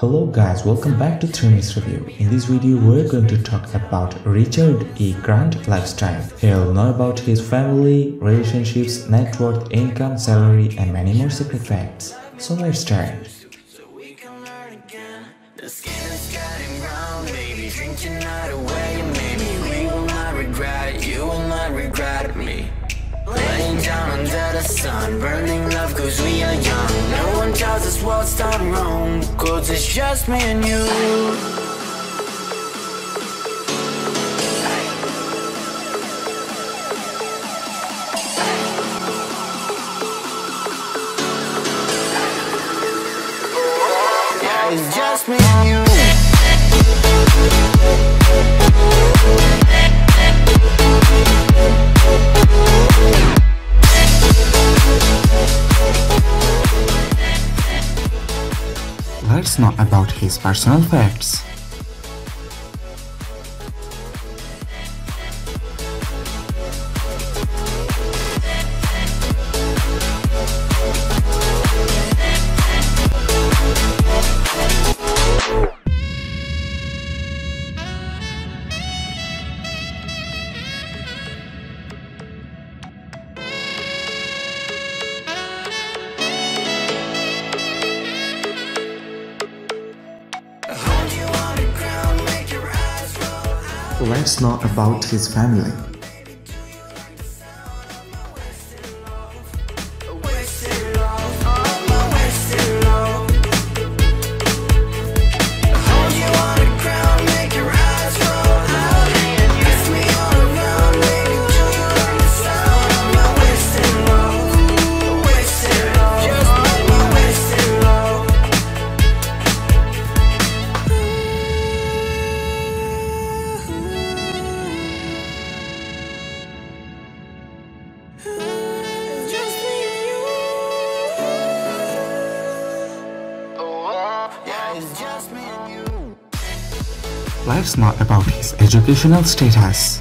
Hello guys, welcome back to 3 Minutes Review. In this video, we're going to talk about Richard E. Grant lifestyle. He'll know about his family, relationships, net worth, income, salary, and many more secret facts. So let's start. Under the sun, burning love cause we are young. No one tells us what's done wrong, cause it's just me and you. Let's know about his personal facts. Let's know about his family. Let's know about his educational status.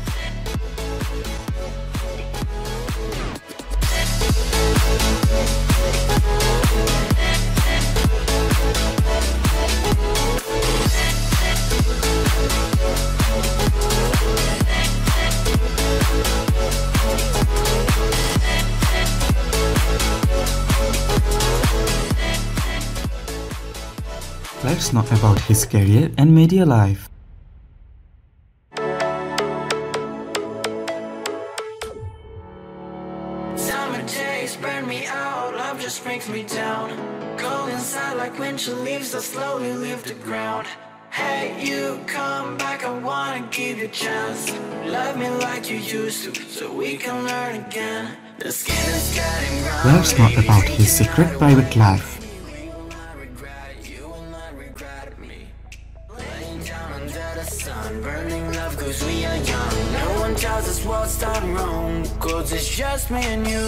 Let's know about his career and media life. Summer days burn me out, love just brings me down. Cold inside like winter leaves that slowly leave the ground. Hey, you come back, I wanna give you a chance. Love me like you used to, so we can learn again. The skin is getting brown. Let's know about his secret private life. Just me and you.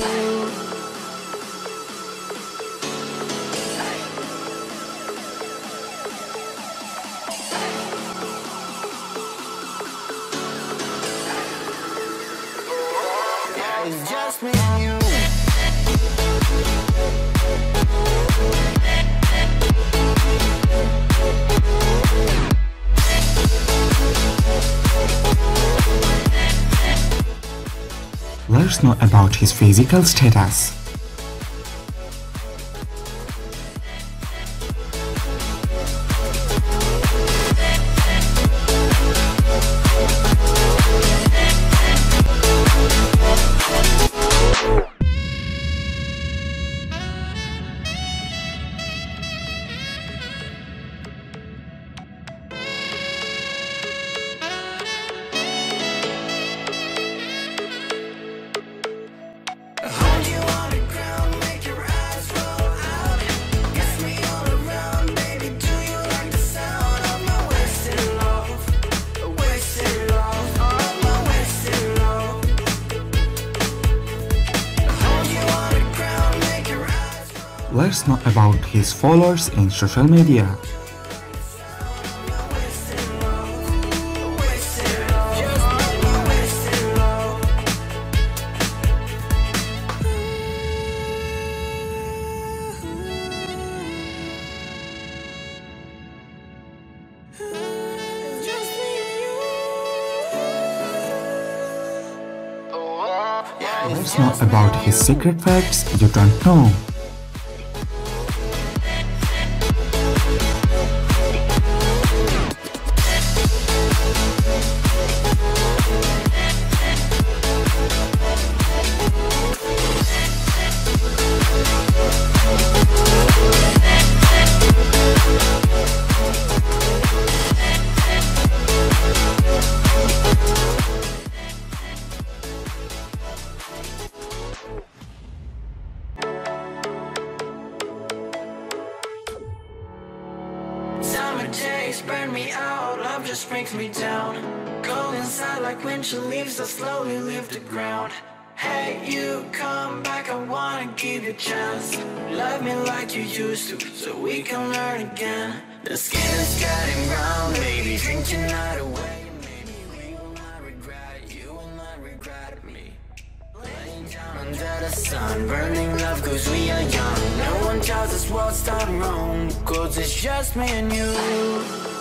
It's just Let's know about his physical status. it's not about his followers in social media. It's not about his secret facts you don't know. Go inside like winter leaves I slowly leave the ground. Hey, you come back, I wanna give you a chance. Love me like you used to, so we can learn again. The skin is getting brown, baby, drink your night away. Maybe we will not regret you will not regret me. Laying down under the sun, burning love cause we are young. No one tells us what's done wrong, cause it's just me and you.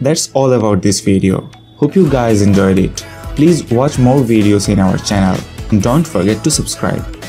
That's all about this video. Hope you guys enjoyed it. Please watch more videos in our channel and don't forget to subscribe.